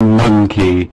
monkey.